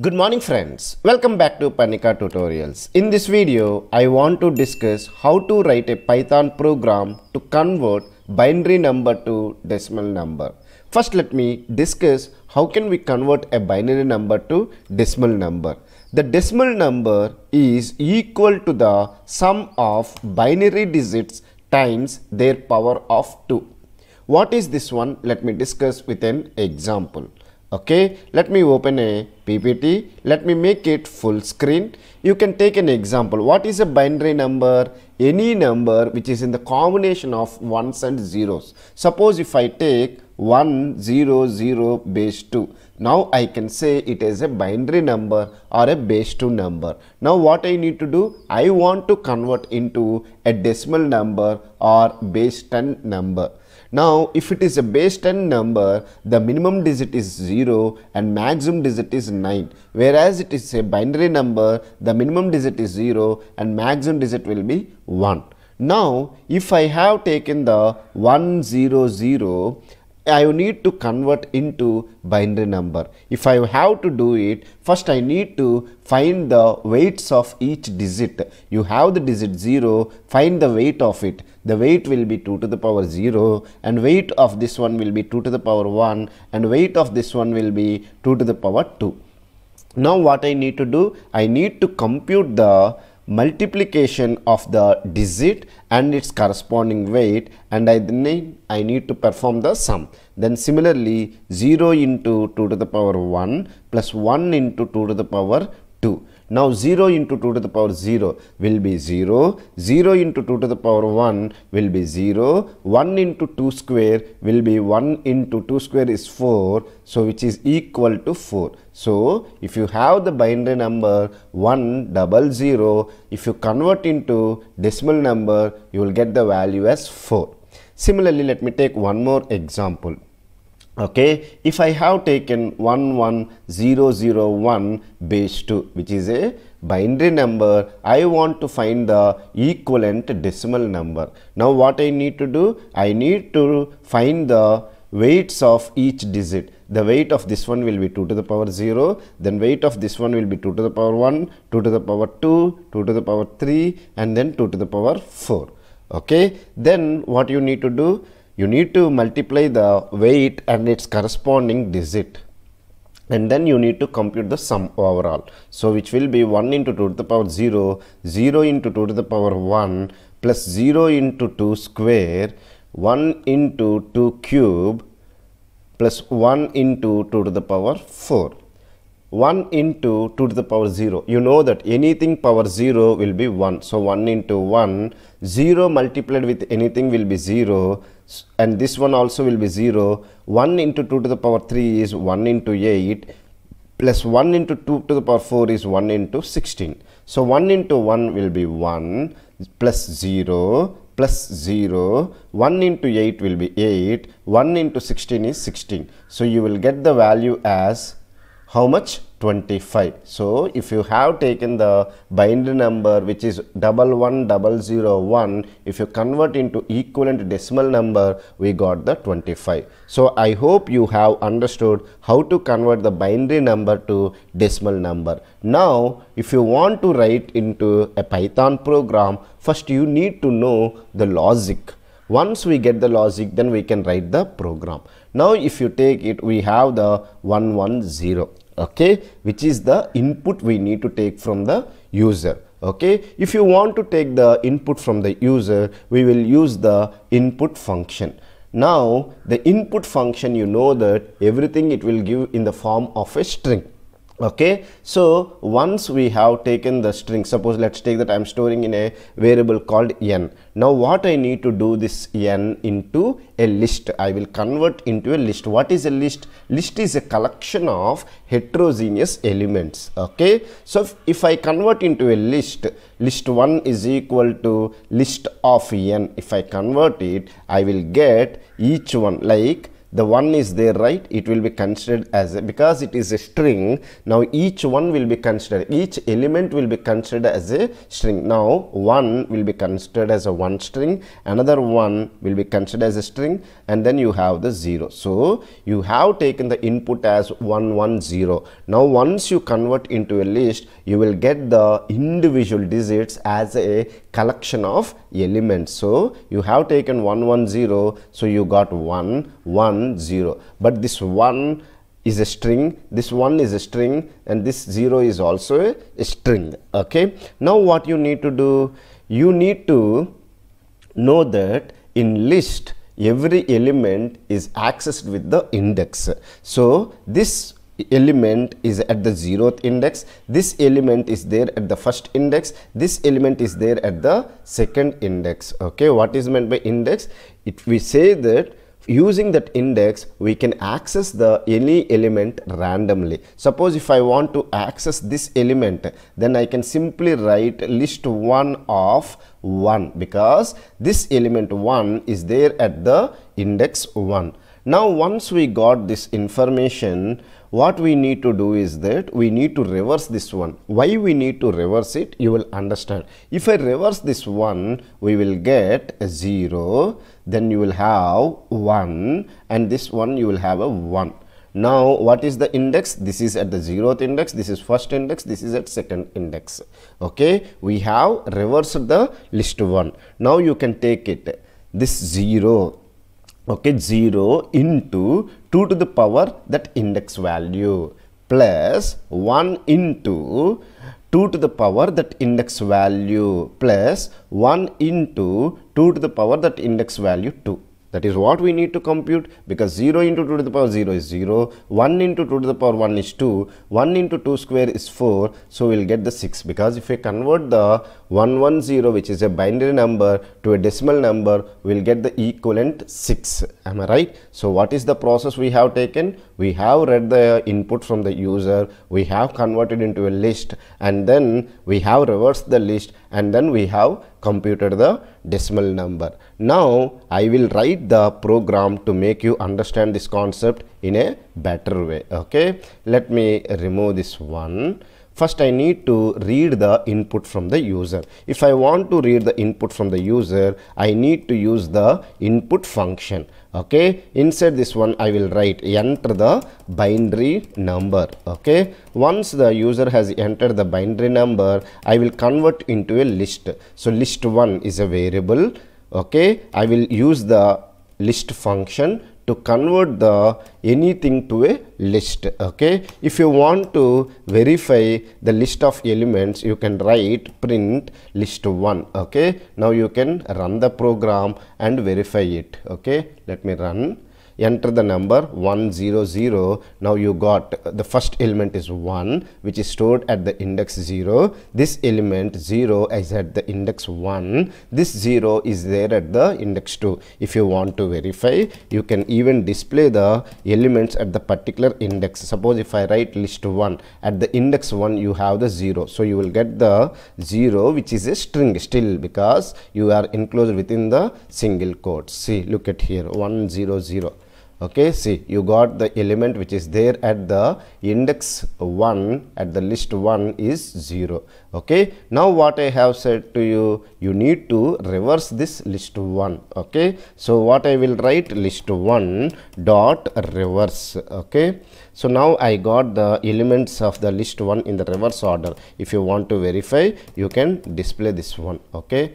Good morning friends. Welcome back to Parnika Tutorials. In this video, I want to discuss how to write a Python program to convert binary number to decimal number. First, let me discuss how can we convert a binary number to decimal number. The decimal number is equal to the sum of binary digits times their power of 2. What is this one? Let me discuss with an example okay let me open a ppt let me make it full screen. You can take an example. What is a binary number? Any number which is in the combination of ones and zeros. Suppose if i take 1 0 0 base 2 now i can say it is a binary number or a base 2 number. Now what i need to do? I want to convert into a decimal number or base 10 number now, if it is a base 10 number, the minimum digit is 0 and maximum digit is 9. Whereas it is a binary number, the minimum digit is 0 and maximum digit will be 1. Now, if I have taken the 100, I need to convert into binary number. If I have to do it, first I need to find the weights of each digit. You have the digit 0, find the weight of it. The weight will be 2 to the power 0 and weight of this one will be 2 to the power 1 and weight of this one will be 2 to the power 2. Now what I need to do? I need to compute the multiplication of the digit and its corresponding weight and I then I need to perform the sum. Then similarly 0 into 2 to the power 1 plus 1 into 2 to the power 2. Now 0 into 2 to the power 0 will be 0, 0 into 2 to the power 1 will be 0, 1 into 2 square will be 1 into 2 square is 4, so which is equal to 4. So if you have the binary number 100, if you convert into decimal number, you will get the value as 4. Similarly, let me take one more example okay if i have taken 11001 base 2 which is a binary number i want to find the equivalent decimal number. Now what i need to do? I need to find the weights of each digit. The weight of this one will be 2 to the power 0 then weight of this one will be 2 to the power 1 2 to the power 2 2 to the power 3 and then 2 to the power 4 okay then what you need to do you need to multiply the weight and its corresponding digit and then you need to compute the sum overall. So, which will be 1 into 2 to the power 0, 0 into 2 to the power 1 plus 0 into 2 square, 1 into 2 cube plus 1 into 2 to the power 4. 1 into 2 to the power 0. You know that anything power 0 will be 1. So, 1 into 1, 0 multiplied with anything will be 0 and this one also will be 0. 1 into 2 to the power 3 is 1 into 8 plus 1 into 2 to the power 4 is 1 into 16. So, 1 into 1 will be 1 plus 0 plus 0, 1 into 8 will be 8, 1 into 16 is 16. So, you will get the value as how much? 25 so if you have taken the binary number which is double one double zero one if you convert into equivalent decimal number we got the 25 so i hope you have understood how to convert the binary number to decimal number. Now if you want to write into a python program first you need to know the logic. Once we get the logic then we can write the program. Now if you take it we have the 110 okay which is the input we need to take from the user. Okay if you want to take the input from the user we will use the input function. Now the input function you know that everything it will give in the form of a string okay so once we have taken the string suppose let's take that i'm storing in a variable called n. Now what i need to do this n into a list? I will convert into a list. What is a list? List is a collection of heterogeneous elements. Okay so if, if i convert into a list list 1 is equal to list of n. If i convert it i will get each one like the 1 is there right it will be considered as a, because it is a string now each one will be considered each element will be considered as a string. Now 1 will be considered as a one string another one will be considered as a string and then you have the 0 so you have taken the input as 110 now once you convert into a list you will get the individual digits as a collection of elements. So you have taken 110 so you got 1 1 0 but this 1 is a string this one is a string and this 0 is also a, a string okay? Now what you need to do you need to know that in list every element is accessed with the index. So this element is at the zeroth index. This element is there at the first index. This element is there at the second index. Okay what is meant by index? If we say that using that index we can access the any element randomly. Suppose if i want to access this element then i can simply write list 1 of 1 because this element 1 is there at the index 1 now once we got this information what we need to do is that we need to reverse this one. Why we need to reverse it? You will understand. If i reverse this one we will get a 0 then you will have 1 and this one you will have a 1 now what is the index? This is at the zeroth index this is first index this is at second index. Okay? We have reversed the list one. Now you can take it. This 0 okay 0 into 2 to the power that index value plus 1 into 2 to the power that index value plus 1 into 2 to the power that index value 2 that is what we need to compute because 0 into 2 to the power 0 is 0, 1 into 2 to the power 1 is 2, 1 into 2 square is 4. So, we will get the 6 because if we convert the 110 which is a binary number to a decimal number, will get the equivalent 6. Am I right? So, what is the process we have taken? We have read the input from the user, we have converted into a list and then we have reversed the list and then we have computed the decimal number. Now, I will write the program to make you understand this concept in a better way. Okay, let me remove this one. First, I need to read the input from the user. If I want to read the input from the user, I need to use the input function. Okay? Inside this one i will write enter the binary number. Okay? Once the user has entered the binary number i will convert into a list. So list 1 is a variable. Okay? I will use the list function to convert the anything to a list okay? If you want to verify the list of elements you can write print list 1 okay? Now you can run the program and verify it okay? Let me run enter the number 100 now you got the first element is 1 which is stored at the index 0 this element 0 is at the index 1 this 0 is there at the index 2 if you want to verify you can even display the elements at the particular index. Suppose if i write list 1 at the index 1 you have the 0 so you will get the 0 which is a string still because you are enclosed within the single quote. See look at here 100 okay see you got the element which is there at the index 1 at the list 1 is 0 okay now what i have said to you you need to reverse this list 1 okay so what i will write list 1 dot reverse. Okay so now i got the elements of the list 1 in the reverse order. If you want to verify you can display this one. Okay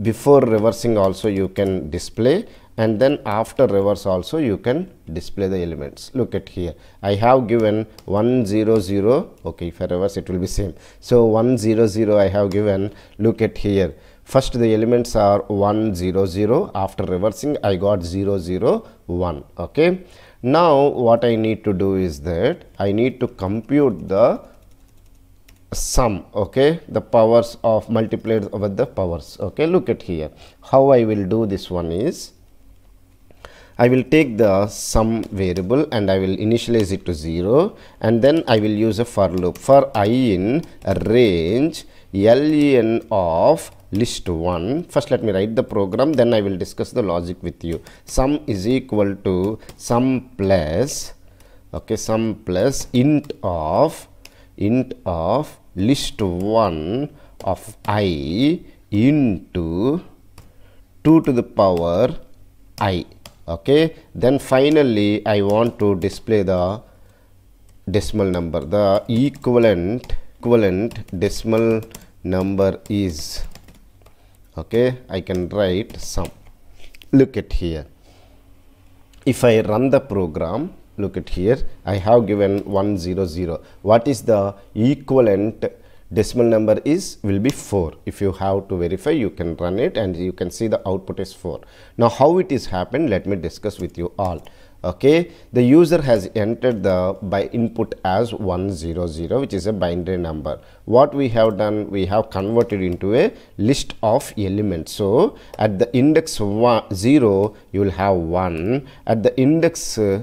before reversing also you can display and then after reverse also you can display the elements. Look at here. I have given 100 okay if i reverse it will be same. So 100 i have given. Look at here. First the elements are 100 after reversing i got 001 okay. Now what i need to do is that i need to compute the sum okay? The powers of multiplied over the powers. Okay look at here. How i will do this one is I will take the sum variable and I will initialize it to 0 and then I will use a for loop. For i in range len of list 1 first let me write the program then I will discuss the logic with you. Sum is equal to sum plus okay sum plus int of int of list 1 of i into 2 to the power i okay? Then finally I want to display the decimal number. The equivalent equivalent decimal number is okay? I can write sum. Look at here. If I run the program look at here I have given 100 what is the equivalent decimal number is will be 4 if you have to verify you can run it and you can see the output is 4 now how it is happened let me discuss with you all. Okay? The user has entered the by input as 100 which is a binary number. What we have done we have converted into a list of elements. So at the index one, 0 you will have 1 at the index uh,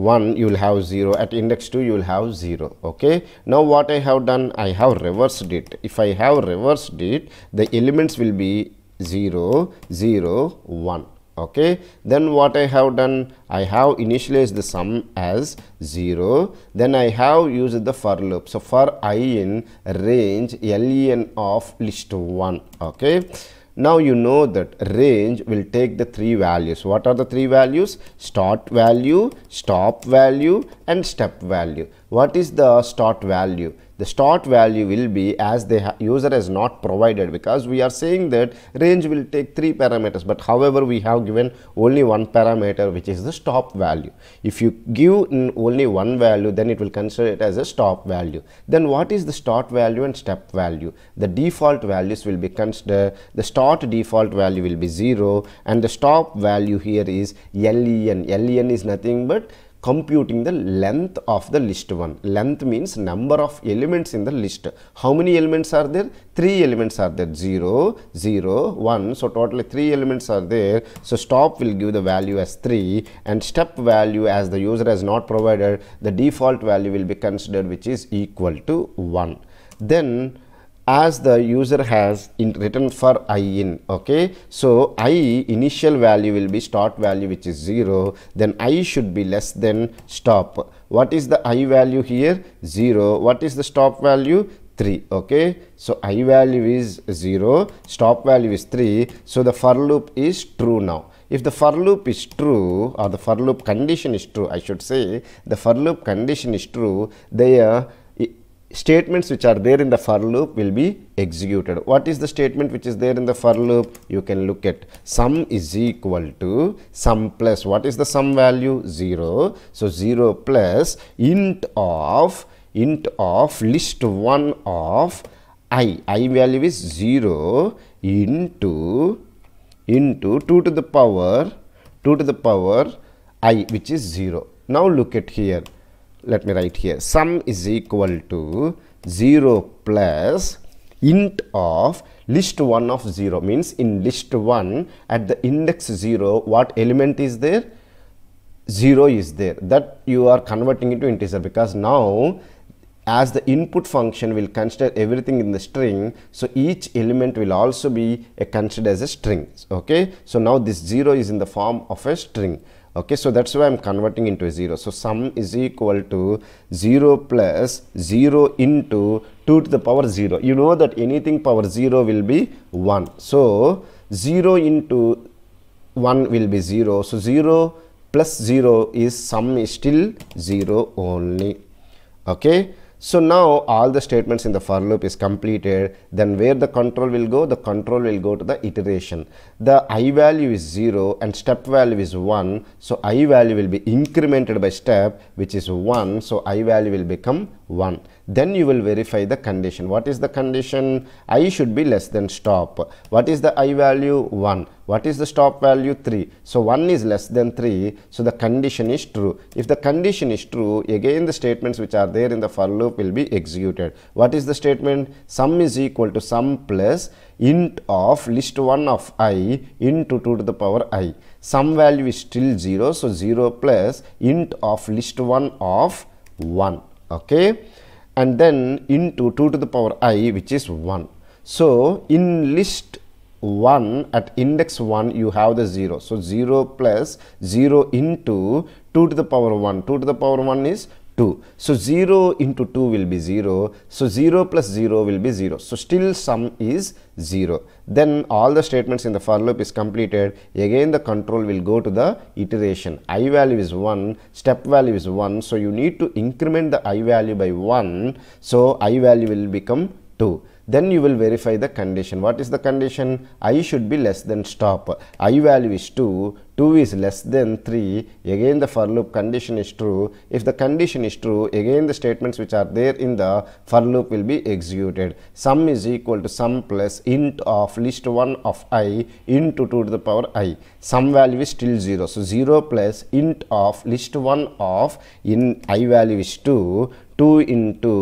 1 you will have 0 at index 2 you will have 0 okay? Now what i have done i have reversed it. If i have reversed it the elements will be 0 0 1 okay? Then what I have done I have initialized the sum as 0 then I have used the for loop. So for i in range len of list 1 okay now you know that range will take the three values. What are the three values? Start value stop value and step value. What is the start value the start value will be as the user has not provided because we are saying that range will take three parameters but however we have given only one parameter which is the stop value. If you give only one value then it will consider it as a stop value. Then what is the start value and step value? The default values will be considered the start default value will be 0 and the stop value here is len len is nothing but computing the length of the list one. Length means number of elements in the list. How many elements are there? Three elements are there. 0 0 1 so totally three elements are there. So stop will give the value as 3 and step value as the user has not provided the default value will be considered which is equal to 1 then as the user has in written for i in okay? So i initial value will be start value which is 0 then i should be less than stop. What is the i value here? 0 what is the stop value? 3 okay? So i value is 0 stop value is 3 so the for loop is true now. If the for loop is true or the for loop condition is true i should say the for loop condition is true there statements which are there in the for loop will be executed. What is the statement which is there in the for loop? You can look at sum is equal to sum plus what is the sum value? 0. So, 0 plus int of int of list 1 of i. i value is 0 into into 2 to the power 2 to the power i which is 0. Now, look at here let me write here. Sum is equal to 0 plus int of list 1 of 0 means in list 1 at the index 0 what element is there? 0 is there. That you are converting into integer because now as the input function will consider everything in the string so each element will also be considered as a string okay? So now this 0 is in the form of a string okay so that's why i'm converting into a 0 so sum is equal to 0 plus 0 into 2 to the power 0 you know that anything power 0 will be 1 so 0 into 1 will be 0 so 0 plus 0 is sum is still 0 only. Okay so now all the statements in the for loop is completed. Then where the control will go? The control will go to the iteration. The i value is 0 and step value is 1. So i value will be incremented by step which is 1. So i value will become 1 then you will verify the condition. What is the condition? I should be less than stop. What is the i value? 1 what is the stop value? 3 so 1 is less than 3 so the condition is true. If the condition is true again the statements which are there in the for loop will be executed. What is the statement? Sum is equal to sum plus int of list 1 of i into 2 to the power i. Sum value is still 0 so 0 plus int of list 1 of 1 okay and then into 2 to the power i which is 1 so in list 1 at index 1 you have the 0 so 0 plus 0 into 2 to the power 1 2 to the power 1 is 2 so 0 into 2 will be 0 so 0 plus 0 will be 0 so still sum is 0 then all the statements in the for loop is completed. Again the control will go to the iteration. I value is 1 step value is 1 so you need to increment the i value by 1 so i value will become 2 then you will verify the condition. What is the condition? I should be less than stop. I value is 2 2 is less than 3 again the for loop condition is true. If the condition is true again the statements which are there in the for loop will be executed. Sum is equal to sum plus int of list 1 of i into 2 to the power i. Sum value is still 0 so 0 plus int of list 1 of in i value is 2 2 into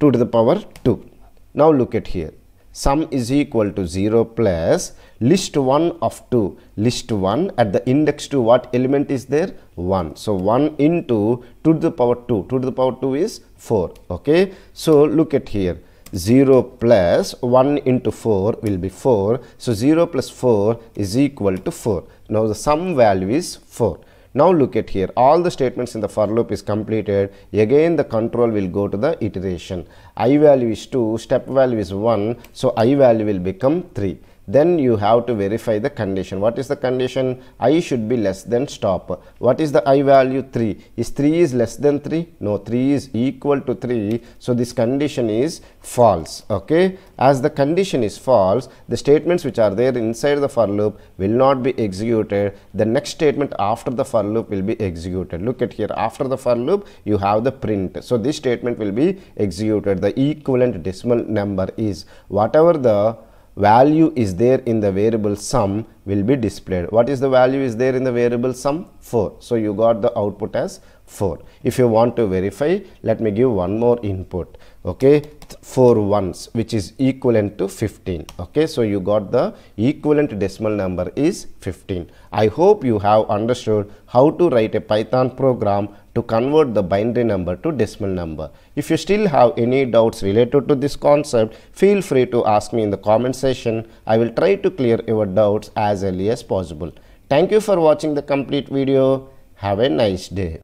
2 to the power 2 now look at here. Sum is equal to 0 plus list 1 of 2. List 1 at the index 2 what element is there? 1. So 1 into 2 to the power 2. 2 to the power 2 is 4. Okay. So look at here. 0 plus 1 into 4 will be 4. So 0 plus 4 is equal to 4. Now the sum value is 4. Now look at here. All the statements in the for loop is completed. Again the control will go to the iteration. I value is 2 step value is 1 so i value will become 3 then you have to verify the condition. What is the condition? I should be less than stop. What is the i value? 3 is 3 is less than 3 no 3 is equal to 3 so this condition is false okay? As the condition is false the statements which are there inside the for loop will not be executed. The next statement after the for loop will be executed. Look at here. After the for loop you have the print. So this statement will be executed. The equivalent decimal number is whatever the value is there in the variable sum will be displayed. What is the value is there in the variable sum? 4. So, you got the output as 4. If you want to verify, let me give one more input. Okay, 4 ones which is equivalent to 15. Okay, so you got the equivalent decimal number is 15. I hope you have understood how to write a Python program to convert the binary number to decimal number. If you still have any doubts related to this concept, feel free to ask me in the comment section. I will try to clear your doubts as early as possible. Thank you for watching the complete video. Have a nice day.